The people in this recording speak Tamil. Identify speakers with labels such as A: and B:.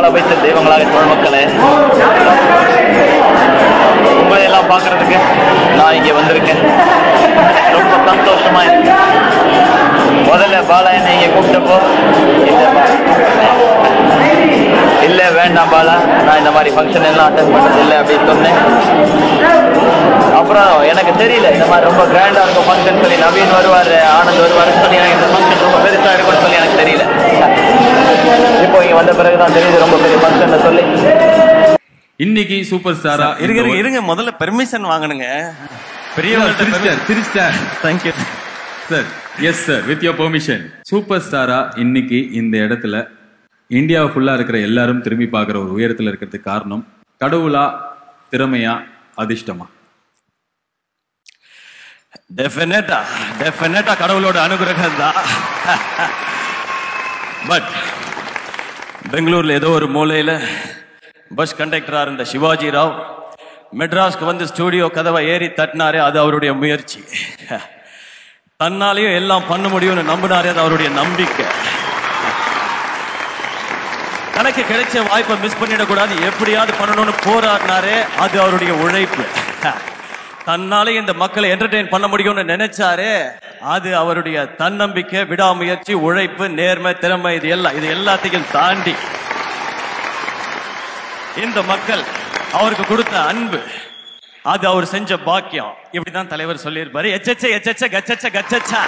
A: வாழ வைத்த தெய்வங்களாக தமிழ் மக்களே. உங்களை எல்லாம் பார்க்கறதுக்கு நான் இங்கே வந்திருக்கேன். ரொம்ப சந்தோஷமா இருக்கு. முதல்ல பாலா என்னை இங்கே கூப்பிட்டப்போ இல்லை இல்லை வேண்டாம் பாலா. நான் இந்த மாதிரி ஃபங்க்ஷன் எல்லாம் அட்டன் பண்ணது இல்லை அப்படின்னு சொன்னேன். அப்புறம் எனக்கு தெரியல இந்த மாதிரி ரொம்ப கிராண்டாக இருக்கும் ஃபங்க்ஷன் சொல்லி நவீன் வருவார் ஆனந்த் வருவார் சொல்லி எனக்கு இந்த ஃபங்க்ஷன் ரொம்ப பெருசாக இருக்கும். வந்த பிறகுதான் தெரியுது ரொம்ப பெரிய ஃபங்க்ஷன் சொல்லி.
B: இன்னைக்கு சூப்பர் ஸ்டாரா
C: இருங்க இருங்க இருங்க. முதல்ல பெர்மிஷன் வாங்கணுங்க பெரியவங்கள்ட்ட
B: சிரிச்சார் சிரிச்சார்
C: thank you
B: sir yes sir with your permission super ஸ்டாரா இன்னைக்கு இந்த இடத்துல இந்தியா ஃபுல்லா இருக்கிற எல்லாரும் திரும்பி பார்க்குற ஒரு உயரத்துல இருக்கிறதுக்கு காரணம் கடவுளா திறமையா அதிர்ஷ்டமா?
C: டெஃபினட்டா டெஃபினட்டா கடவுளோட அனுகிரகம் தான் பட் பெங்களூர்ல ஏதோ ஒரு மூலையில பஸ் கண்டக்டரா இருந்த சிவாஜி ராவ் மெட்ராஸ்க்கு வந்து ஸ்டூடியோ கதவை ஏறி தட்டினாரே அது அவருடைய முயற்சி. தன்னாலேயும் எல்லாம் பண்ண முடியும்னு நம்பினாரே அது அவருடைய நம்பிக்கை. தனக்கு கிடைச்ச வாய்ப்பை மிஸ் பண்ணிடக்கூடாது எப்படியாவது பண்ணணும்னு போராடினாரே அது அவருடைய உழைப்பு. தன்னாலே இந்த மக்களை என்டர்டெயின் பண்ண முடியும்னு நினைச்சாரே அது அவருடைய தன்னம்பிக்கை விடாமுயற்சி உழைப்பு நேர்மை திறமை இது எல்லாம் இது எல்லாத்தையும் தாண்டி இந்த மக்கள் அவருக்கு கொடுத்த அன்பு அது அவர் செஞ்ச பாக்கியம். இப்படிதான் தலைவர் சொல்லியிருப்பாரு. எச்சச்ச எச்சச்ச கச்சச்ச கச்சச்சா.